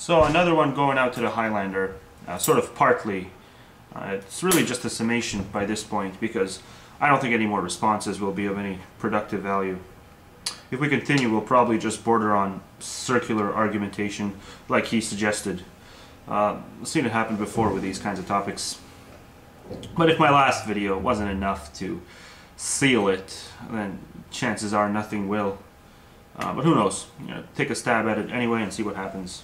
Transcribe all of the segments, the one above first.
So another one going out to the Highlander, uh, sort of partly. Uh, it's really just a summation by this point because I don't think any more responses will be of any productive value. If we continue, we'll probably just border on circular argumentation like he suggested. Uh, I've seen it happen before with these kinds of topics. But if my last video wasn't enough to seal it, then chances are nothing will. Uh, but who knows? You know, take a stab at it anyway and see what happens.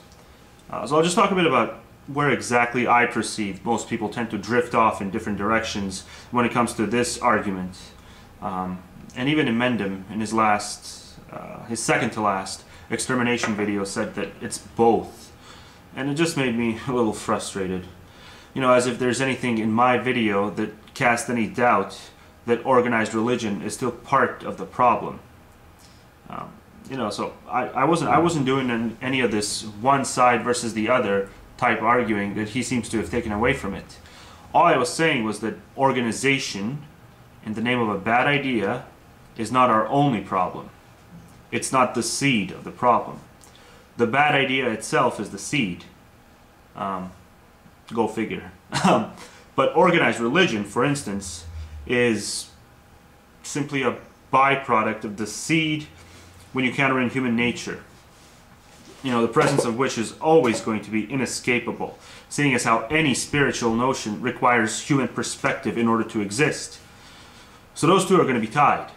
Uh, so I'll just talk a bit about where exactly I perceive most people tend to drift off in different directions when it comes to this argument. Um, and even Emendem, in his last, uh, his second to last extermination video, said that it's both. And it just made me a little frustrated. You know, as if there's anything in my video that cast any doubt that organized religion is still part of the problem. Um, you know, so I, I wasn't I wasn't doing any of this one side versus the other type arguing that he seems to have taken away from it. All I was saying was that organization, in the name of a bad idea, is not our only problem. It's not the seed of the problem. The bad idea itself is the seed. Um, go figure. But organized religion, for instance, is simply a byproduct of the seed when you counter in human nature. You know, the presence of which is always going to be inescapable, seeing as how any spiritual notion requires human perspective in order to exist. So those two are going to be tied.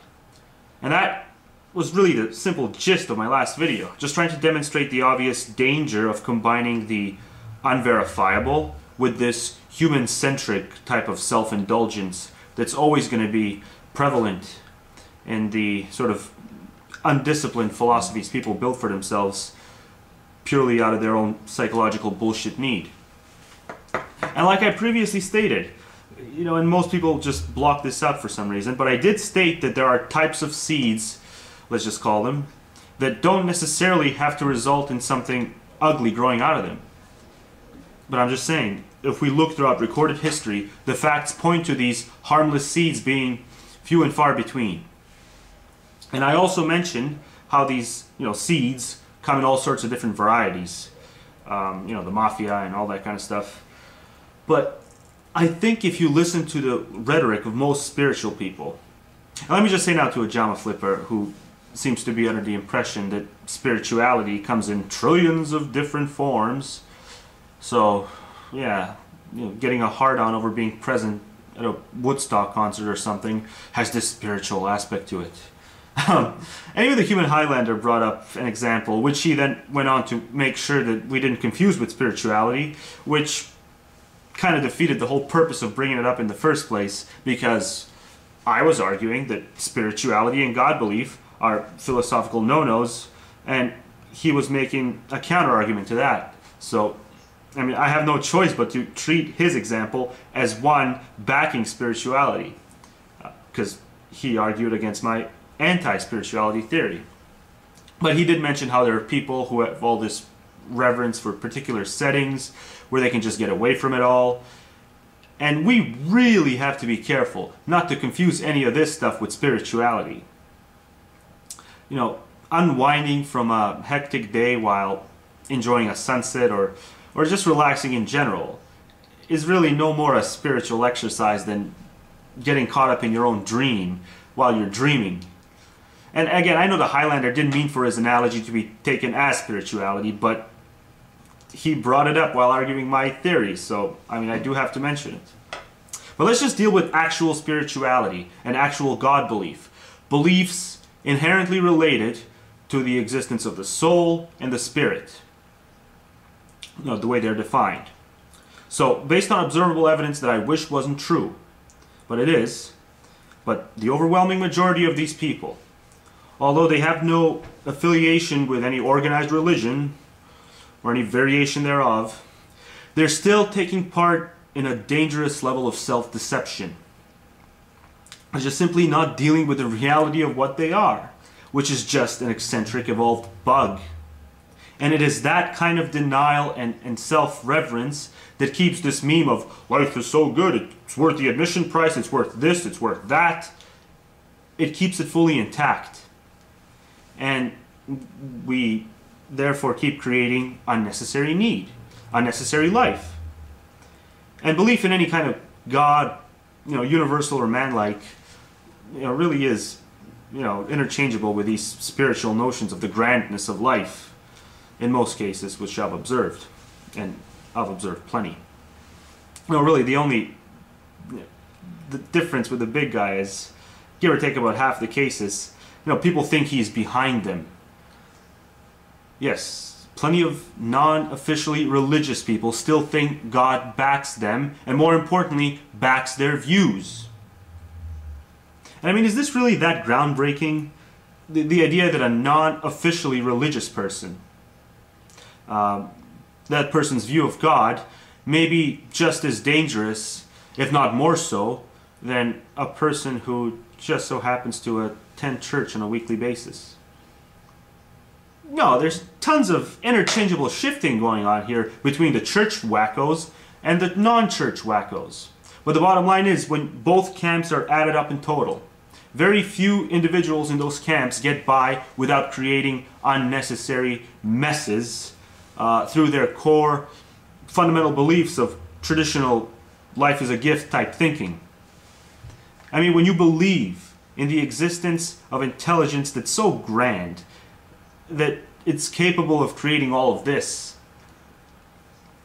And that was really the simple gist of my last video, just trying to demonstrate the obvious danger of combining the unverifiable with this human-centric type of self-indulgence that's always going to be prevalent in the sort of undisciplined philosophies people build for themselves purely out of their own psychological bullshit need. And like I previously stated, you know, and most people just block this out for some reason, but I did state that there are types of seeds, let's just call them, that don't necessarily have to result in something ugly growing out of them. But I'm just saying, if we look throughout recorded history, the facts point to these harmless seeds being few and far between. And I also mentioned how these, you know, seeds come in all sorts of different varieties. Um, you know, the mafia and all that kind of stuff. But I think if you listen to the rhetoric of most spiritual people, let me just say now to a Jama Flipper who seems to be under the impression that spirituality comes in trillions of different forms. So, yeah, you know, getting a hard on over being present at a Woodstock concert or something has this spiritual aspect to it. Um, anyway, the human Highlander brought up an example, which he then went on to make sure that we didn't confuse with spirituality, which kind of defeated the whole purpose of bringing it up in the first place, because I was arguing that spirituality and God belief are philosophical no-nos, and he was making a counter argument to that. So, I mean, I have no choice but to treat his example as one backing spirituality, because uh, he argued against my anti-spirituality theory. But he did mention how there are people who have all this reverence for particular settings where they can just get away from it all. And we really have to be careful not to confuse any of this stuff with spirituality. You know, unwinding from a hectic day while enjoying a sunset or, or just relaxing in general is really no more a spiritual exercise than getting caught up in your own dream while you're dreaming and again, I know the Highlander didn't mean for his analogy to be taken as spirituality, but he brought it up while arguing my theory, so I mean, I do have to mention it. But let's just deal with actual spirituality and actual God belief. Beliefs inherently related to the existence of the soul and the spirit. You know, the way they're defined. So, based on observable evidence that I wish wasn't true, but it is, but the overwhelming majority of these people although they have no affiliation with any organized religion or any variation thereof, they're still taking part in a dangerous level of self-deception. They're just simply not dealing with the reality of what they are, which is just an eccentric evolved bug. And it is that kind of denial and, and self-reverence that keeps this meme of life is so good, it's worth the admission price, it's worth this, it's worth that. It keeps it fully intact and we therefore keep creating unnecessary need, unnecessary life. And belief in any kind of God, you know, universal or man-like, you know, really is, you know, interchangeable with these spiritual notions of the grandness of life, in most cases, which I've observed, and I've observed plenty. You know, really, the only the difference with the big guy is, give or take about half the cases, you know, people think he's behind them. Yes, plenty of non-officially religious people still think God backs them, and more importantly, backs their views. And I mean, is this really that groundbreaking? The, the idea that a non-officially religious person, uh, that person's view of God, may be just as dangerous, if not more so, than a person who just so happens to attend church on a weekly basis. No, there's tons of interchangeable shifting going on here between the church wackos and the non-church wackos. But the bottom line is when both camps are added up in total, very few individuals in those camps get by without creating unnecessary messes uh, through their core fundamental beliefs of traditional life is a gift type thinking. I mean, when you believe in the existence of intelligence that's so grand that it's capable of creating all of this,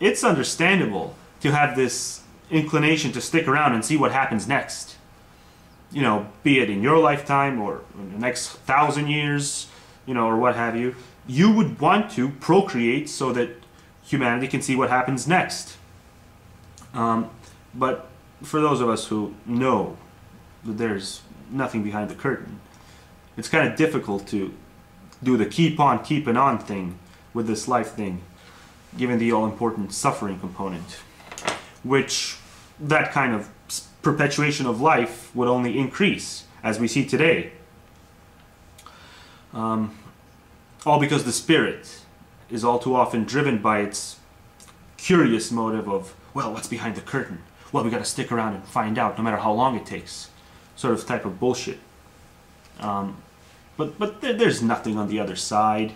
it's understandable to have this inclination to stick around and see what happens next. You know, be it in your lifetime or the next thousand years, you know, or what have you. You would want to procreate so that humanity can see what happens next. Um, but for those of us who know there's nothing behind the curtain, it's kind of difficult to do the keep on keeping on thing with this life thing, given the all important suffering component, which that kind of perpetuation of life would only increase as we see today. Um, all because the spirit is all too often driven by its curious motive of, well, what's behind the curtain? Well, we got to stick around and find out, no matter how long it takes, sort of type of bullshit. Um, but but there's nothing on the other side,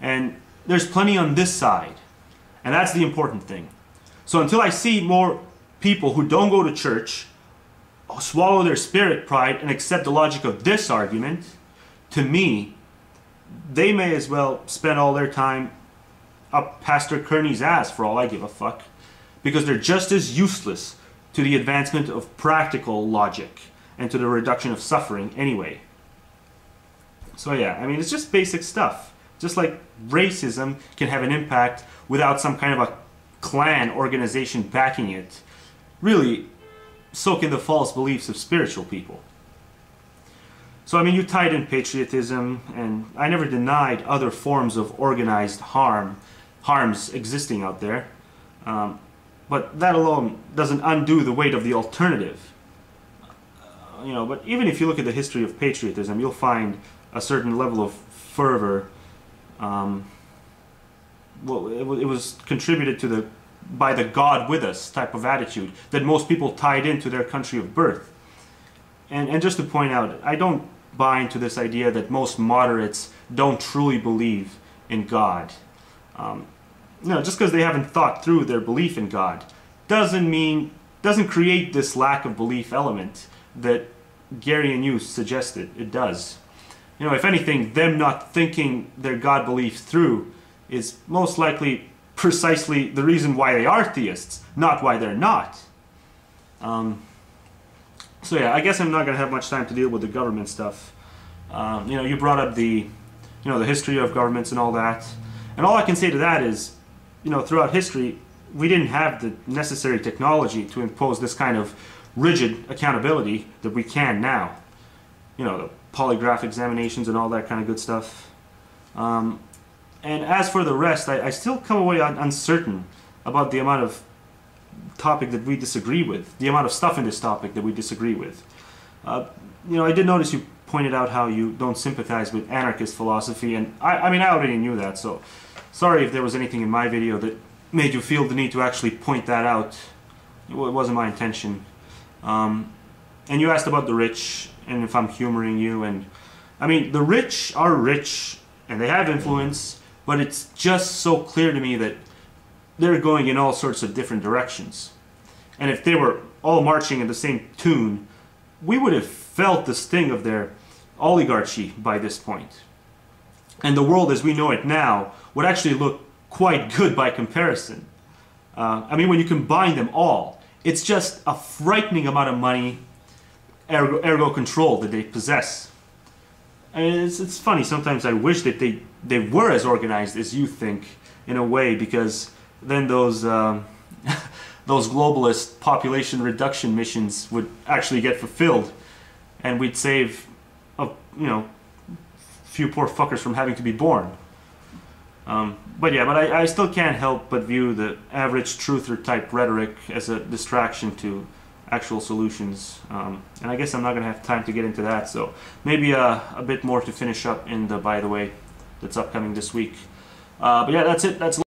and there's plenty on this side, and that's the important thing. So until I see more people who don't go to church swallow their spirit pride and accept the logic of this argument, to me, they may as well spend all their time up Pastor Kearney's ass for all I give a fuck, because they're just as useless to the advancement of practical logic and to the reduction of suffering anyway. So yeah, I mean, it's just basic stuff. Just like racism can have an impact without some kind of a Klan organization backing it. Really, so can the false beliefs of spiritual people. So, I mean, you tied in patriotism, and I never denied other forms of organized harm, harms existing out there. Um, but that alone doesn't undo the weight of the alternative. You know, but even if you look at the history of patriotism, you'll find a certain level of fervor. Um, well, it, it was contributed to the by the God with us type of attitude that most people tied into their country of birth. And, and just to point out, I don't buy into this idea that most moderates don't truly believe in God. Um, know, just because they haven't thought through their belief in God doesn't mean, doesn't create this lack of belief element that Gary and you suggested it does. You know, if anything, them not thinking their God belief through is most likely precisely the reason why they are theists, not why they're not. Um, so yeah, I guess I'm not going to have much time to deal with the government stuff. Um, you know, you brought up the, you know, the history of governments and all that, and all I can say to that is, you know, throughout history, we didn't have the necessary technology to impose this kind of rigid accountability that we can now. You know, the polygraph examinations and all that kind of good stuff. Um, and as for the rest, I, I still come away un uncertain about the amount of topic that we disagree with, the amount of stuff in this topic that we disagree with. Uh, you know, I did notice you pointed out how you don't sympathize with anarchist philosophy, and I, I mean, I already knew that, so sorry if there was anything in my video that made you feel the need to actually point that out. It wasn't my intention. Um, and you asked about the rich, and if I'm humoring you, and I mean, the rich are rich, and they have influence, but it's just so clear to me that they're going in all sorts of different directions. And if they were all marching in the same tune, we would have felt the sting of their oligarchy by this point. And the world as we know it now would actually look quite good by comparison. Uh, I mean, when you combine them all, it's just a frightening amount of money, ergo, ergo control that they possess. And it's, it's funny, sometimes I wish that they, they were as organized as you think, in a way, because then those, um, those globalist population reduction missions would actually get fulfilled, and we'd save, a, you know, few poor fuckers from having to be born. Um, but yeah, but I, I still can't help but view the average truther type rhetoric as a distraction to actual solutions. Um, and I guess I'm not going to have time to get into that. So maybe uh, a bit more to finish up in the by the way that's upcoming this week. Uh, but yeah, that's it. That's